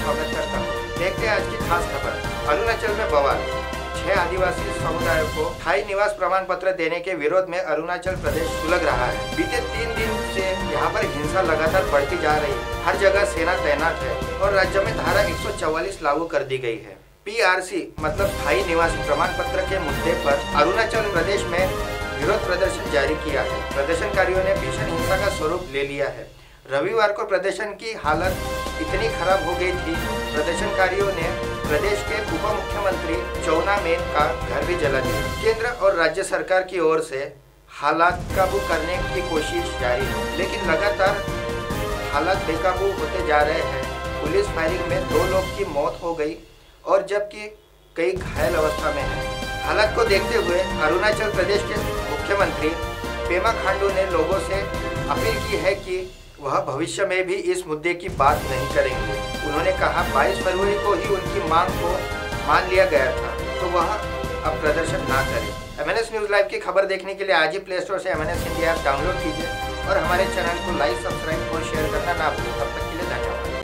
स्वागत करता हूँ। देखते हैं आज की खास खबर। अरुणाचल में बवाल। छह आदिवासी समुदायों को स्थायी निवास प्रमाण पत्र देने के विरोध में अरुणाचल प्रदेश सुलग रहा है। बीते तीन दिन से यहाँ पर हिंसा लगातार बढ़ती जा रही है। हर जगह सेना तैनात है और राज्य में धारा 144 लागू कर दी गई है। पीआरसी मतलब स्थायी निवासी प्रमाण पत्र के मुद्दे पर अरुणाचल प्रदेश में विरोध प्रदर्शन जारी किया है। प्रदर्शनकारियों ने भीषण हिंसा का स्वरूप ले लिया है। रविवार को प्रदर्शन की हालत इतनी खराब हो गई थी। प्रदर्शनकारियों ने प्रदेश के उप मुख्यमंत्री चौना मेन का घर भी जला दिया। केंद्र और राज्य सरकार की ओर से हालात काबू करने की कोशिश जारी है, लेकिन लगातार हालात बेकाबू होते जा रहे हैं। पुलिस फायरिंग में दो लोग की मौत हो गई और जबकि कई घायल अवस्था में हैं। हालात को देखते हुए अरुणाचल प्रदेश के मुख्यमंत्री पेमा खांडू ने लोगों से अपील की है कि वह भविष्य में भी इस मुद्दे की बात नहीं करेंगे। उन्होंने कहा 22 फरवरी को ही उनकी मांग को मान लिया गया था तो वह अब प्रदर्शन ना करें। M N S news live की खबर देखने के लिए आज ही प्ले स्टोर से M N S India app download कीजिए और हमारे चैनल को लाइक सब्सक्राइब और शेयर करना ना भूलें। तब तक